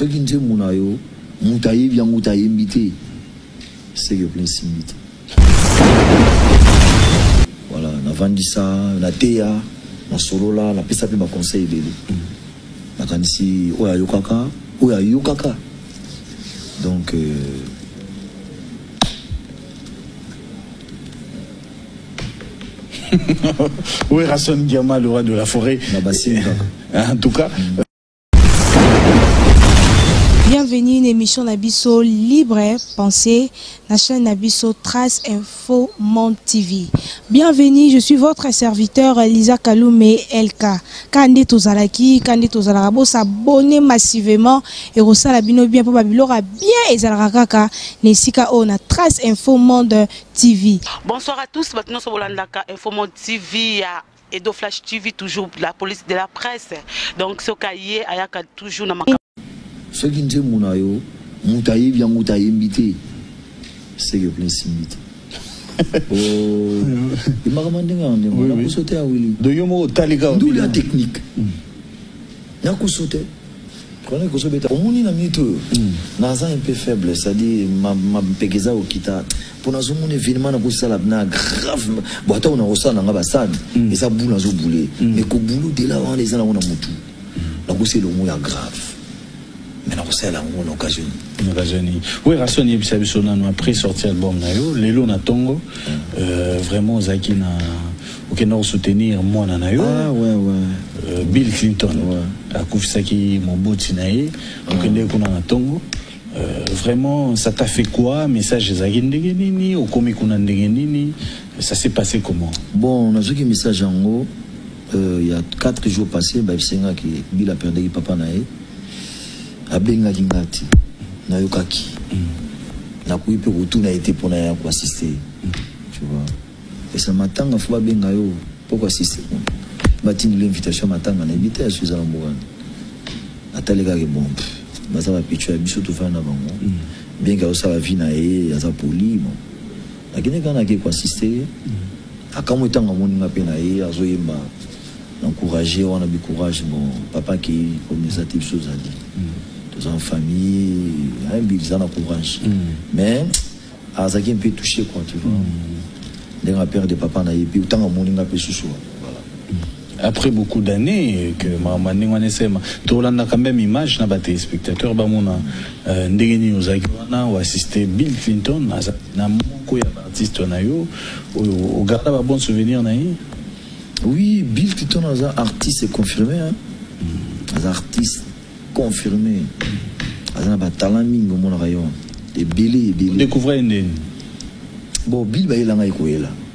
soki nzembo na yo moto ayebi yango moto ayembi te seke mpe nsimbi te voilà navandisa nateya nasolola napesa mpe baconseil ebele nakanisi oyo ayokaka oyo ayokaka donc euh, Werrason Diama, le roi de la forêt. en tout cas. Bienvenue na émission na biso Libre Pensée na chaîne na biso Trace Info Monde TV. Bienvenue, je suis votre serviteur Lisa Kaloumé LK. ka nde tozalaki ka nde tozalaka bosabone massivement ekosala bino bien mpo babiloko ya bien ezalaka kaka na esika oyo na trace info monde tv bonsoir à tous bato nyonso bolandaka info monde tv ya Edo Flash TV, toujours la police de la presse. Donc, ce cahier, ayaka toujours dans ma Soki nzembo na yo moto ayebi yango te ayembi te seke kuna esimbi te limbaka ma ndenge ya ndenge nakoso te awili doyo moko otali kaka nduli ya technique mm. nakoso te wana ekoso beta omoni na minute oyo mm. naza un peu faible c'est-à-dire mampeke eza kokita mpo nazomona événement nakosala na grave bo ata oyo nakosala na nga basade mm. eza bule nazobule mais kobulu dela wana eza nango na motu nakosi elongo ya grave mais nakosalela yango na occasion occasion nini oyo rason yebisa biso nano après sorti album na yo lelo na ntongo mm. euh, vraiment ozalaki na okenda kosoutenir mwana na yo ah, ouais, ouais. Euh, bill clinton ouais. akufisaki moboti na ye ah. okendeki kuna na ntongo Euh, vraiment ça t'a fait quoi message ezalaki ndenge nini okomi kuna ndenge nini ça s'est passé comment bon nazwaki message yango Euh, ya 4 jours passé bayebisa nga ke bila aperdaki papa na ye abengaki nga te nayokaki mm. nakoki mpe kotuna ye te mpona ya koasiste mm. tu vois esa matanga fo babenga yo mpo koasiste batindeli invitation ya matanga na yebi te ya suza na mbokani atalekaki bon baza bapicho ya biso tofanda na bango mm. bien ke azosala vie na ye aza poli bon Nakende kaka nake ko assiste ye. Akamwe ntango amoni nga mpe na ye azoyemba na encourage wana bi courage bon papa akei comme eza te biso ozali toza en famille ayembi eza na courage mais azalaki mpe touché quoi tu vois ndenge apere de papa na ye mpe ntango amoni nga mpe susu wana après beaucoup d'années que makambo ndenge wana esema tolandaka meme image na batelespectateur bamona euh, ndenge nini ozalaki wana oassiste bill clinton aza na moko ya baartiste na yo oyo ogarda babon souvenir na ye oui bill clinton aza artiste confirmé hein? Hmm. aza artiste confirmé aza na batalent mingi omonaka yo ebele ebele découvrir ye ndeni bon bill bayela ngai koyela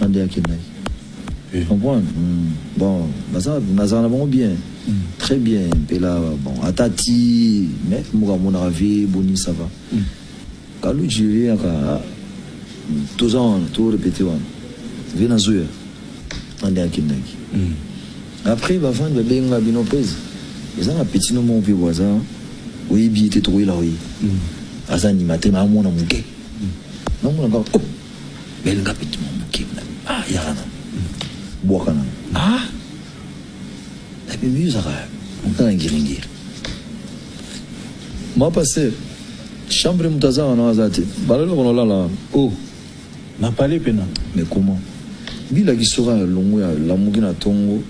ande akendaki eh. comprendre hmm. bon nazala na bango bien hmm. très bien mpe la bon ata ti mais moka amonaka vie boni ça va hmm. kaluji eyaka ah, toza wana to répété wana vie nazoya ande akendaki après bavandi babenga bino mpeza eza na petino moko mpe boaza oyebi ye te tokoyela oye aza animateur na amona moke namona kaka bel nga mpe tuma moke ah yaka na bwaka na ah nabimi ozaka moka na ngiringiri ma paster chambre moto aza wana aza te balelo kono olala wana o oh. na pale mpe na mais comment bilaki soka ya longo ya lamuki na ntongo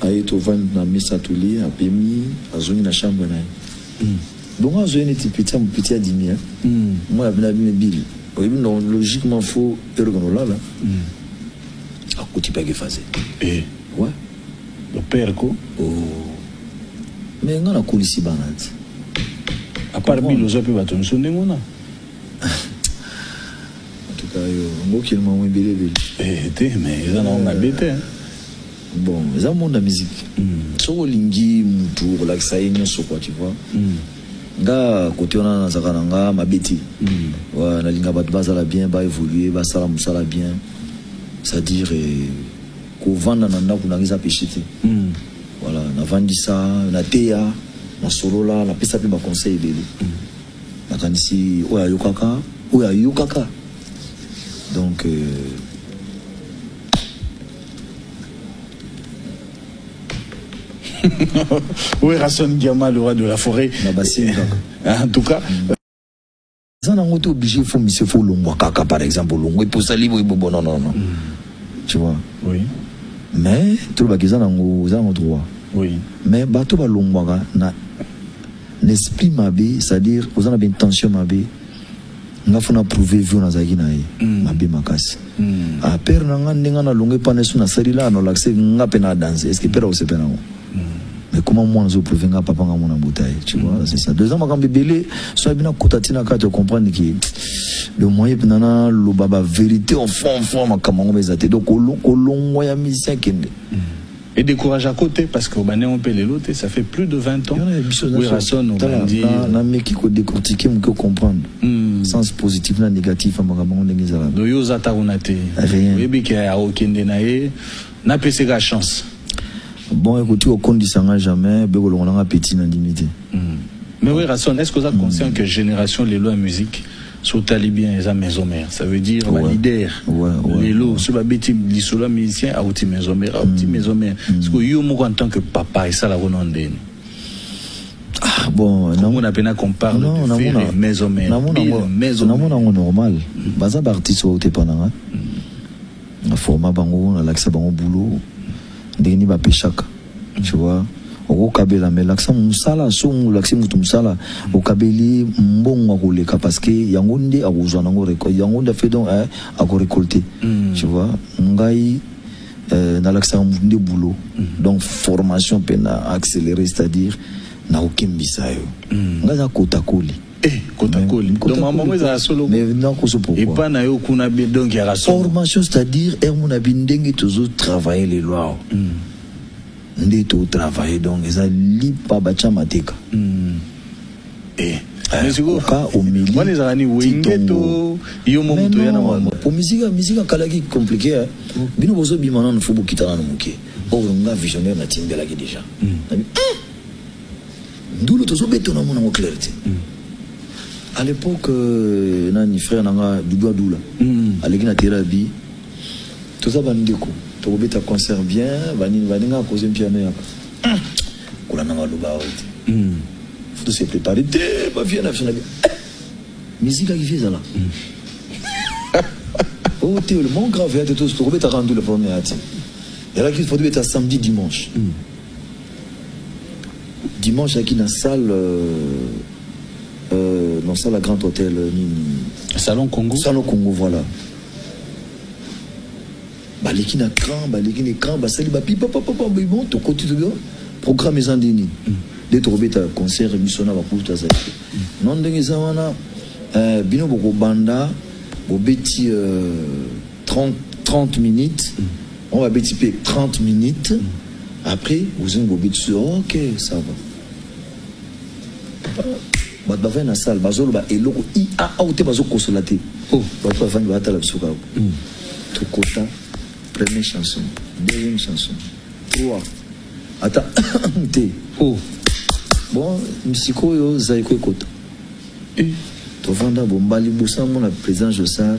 aye tovandi na mesa tolie apemi azongi na chambre na ye mm. bongo azoye neti petit ya petit adimi hein? mm. moi abina abimi bile oyebi non logiquement fo heure kono olala mm. akuti mpe akefaze eh. ouais. lopere ko oh. me ngai nakolisi bana nti apart bile oza mpe bato miso ndenge wana en tout cas yo ngokili mamwe ebele ebele eh, te mais eza na ngo mabe te bon eza monde ya musique mm. soki olingi mutu okolakisa ye nyonso kua tu vois mm. nga kote wana nazalaka na nga mabe te mm. ouais, nalinga bato bazala bien baévolue basala mosala bien c'est-à-dire eh, kovanda na ndako nanga eza péché te mm. voilà navandisa nateya nasolola napesa mpe baconseil ebele mm. nakanisi oyo ayokaka oyo ayokaka donc euh, oui, Rasson Guillaume, le roi de la forêt. en tout cas. eza nango te obligé il faut mise fo olongwa kaka par exemple olongwe mpo osali boye bobo non non non mm. tu vois oui. mais tolobaka eza nango eza nango droit oui. mais bato balongwaka na l'esprit mabe c'est-à-dire oza na baintention mabe nga fo na prouve vio nazalaki na ye mm. mabe makasi mm. a ah, pere na nga ndenge nalonge pana esu nasali la nolakise nga mpe na danse estce pere akosepe nango mm. mais koma mwana ozo prouve nga papa nga mona mbuta ye tu vois c'est ça deux ans makambo ebele so abi nakota ntina kaka te comprendre ke le moyen mpena naloba bavérité en fond en fond makambo yango meza te donc kolongwa ya musicien kende mm. E decourage ko te parce que obandi yango mpe lelo te ça fait plus de 20 ans werrason obandi nameki ko décortiquer moke comprendre hmm. sens positif na négatif ya makambo yango ndenge ezalaka donc yo oza ta kuna te oyebi ke akokende na ye napeseka chance bon ekoki kokondisa nga jamais be kolongola nga petit nandimi te hmm. mais werrason est ce que oza conscient hmm. que génération lelo ya musique soki otali bien eza maison mère ça veut dire ouais. balider ouais, ouais, lelo ouais. soki babeti lisolo ya musicien auti maison mère auti mm. maison mère mm. siko yo moko en tant que papa esalako no ndeni ah, bon namona mpe na compare non, de fere maison mère maison namona yango normal mm. baza baartiste oyo te mpo na ngai mm. na forma bango nalakisa bango boulot ndenge nini bapeshaka tu vois okokabela me lakisa mosala soki olakisi moto mosala okabeli mbongo akoleka parce que yango nde akozwa nango yango nde afe donc eh, akorecolte hmm. tu vois ngai eh, nalakisaka moto nde boulot hmm. donc formation mpe na accéléré c'est-à-dire nakokembisa yo hmm. ngai nakotakoli Eh, kotakoli donc makambo yango ezala solo epa na yo kuna donc yaka formation c'est-à-dire heure mona bi ndenge tozotravaille lelo awa hmm. nde totravaille donc eza lipa batya mateka hmm. eh, oka omiliomiziki akalaki compliqué eh. hmm. bino bozobima nano fo bokita nano moke oyo nga visionnaire natindelaki déjà ndulu tozobeta na mona ngo clair te mm. à l'époque euh, nani frère nanga dudu adula mm. aleki na tera bi toza bandeko tokobeta concert bien banini baninga akoze mpiano yaka mm. kola nanga aloba awa te mm. faut se préparer te bavie na biso na bi eh! musique akifi ezala mm. o oh, te le mon grave ya te tokobetaka ndule problème ya te elaki faut tobeta samedi dimanche mm. dimanche ayaki na salle euh, euh, non salle à grand hôtel euh, nini salon congo salon congo voilà baleki na cran baleki na écran basali bapipapapapabon tokoti toyo programme eza nde nini mm. nde tokobeta concert biso na bakulutu azali te mm. non ndenge eza wana euh, bino bokobanda bobeti euh, 30, 30 minutes on va beti pe 30 minutes après ozongi bobeti sur ok ça va bato bafandi na salle bazoloba eloko iaau te bazokosola te oh. bato bafandi batala biso kako hmm. tokota première chanson deuxième chanson trois ata te oh. bon sikoyo zaiko ekota eh. tovanda bombali bosango na président josar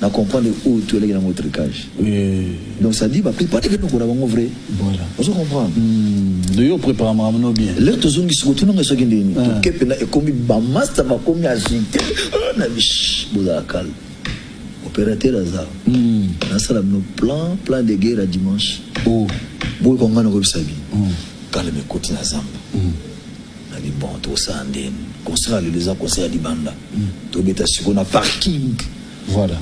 na comprendre oyo tu eleki nango tricage donc ça dit baprépare eloko na bango vrai voilà ozo comprendre hmm. de yo prépare makambo no bien lelo tozongi siko tunanga soki nde nini ah. tokepe na ekomi bamasta bakomi agite ah, na bish bozala calme opérateur aza hmm. nasala bino plan plan de guerre ya dimanche oh. boyekonga na koyebisa bino hmm. calme ekoti na zamba Nabi bon tokosala nde concert ya lelo eza concert ya libanda tobeta siko na parking voilà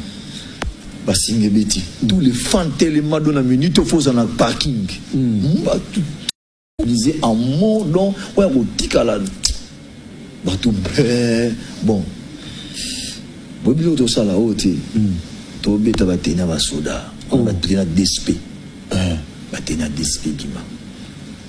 basinga ebeti tous les fans telema do na minute ofo ozala na parking hmm. bato lise en mot don oya kotikala bato be bon boyebi loko tosala oyo te hmm. tobeta bateni ya basoda oh. bateni ya dsp eh. bateni ya dsp bima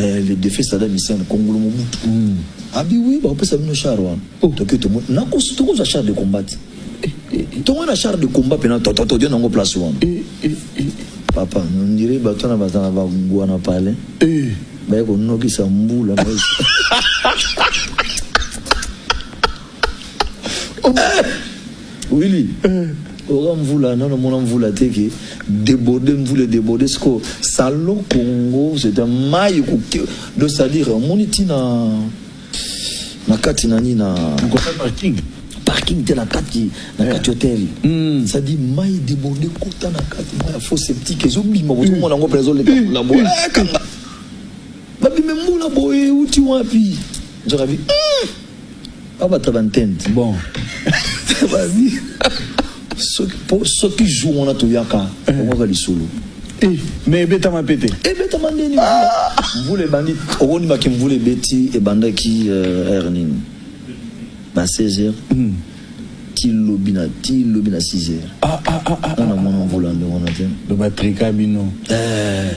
Eh, le défait Saddam Hussein kongolo mobutu mm. abi ah oui bakopesa bino char wana oh. toki tomo nakosi tokozwa char de combat te eh, eh, eh. tongo na char de combat mpena tototodio nango place wana eh, eh, eh. papa ondire bato wana bazala bangwa na palais eh. baye konokisa mbula wili oka mvula nano mona mvula te ke deborde mvula deborde siko salon congo c'est un mai koke donc c'est à dire omoni ntina na kati na nini na parking parking te na kati na kati hotel hmm. c'est à dire mai deborde kota na kati mai ya faux septique ezobima kozomona yango mpe ezoleka na boye eh, kanga babime mbula boye euti wapi nzokabi Ah, bah, très bantente. Bon. Vas-y. soki jour wana toyaka okoka lisolo mais ebetama mpe te ebetama ndeni mvula ebandi okondimaki mvula ebeti ebandaki heure euh, nini na 16 heures hmm. ti lobi na ti lobi na 6 heures ah, ah, ah, ah, ah. mwana mwana mvula nde wana te lobatrika bino eh.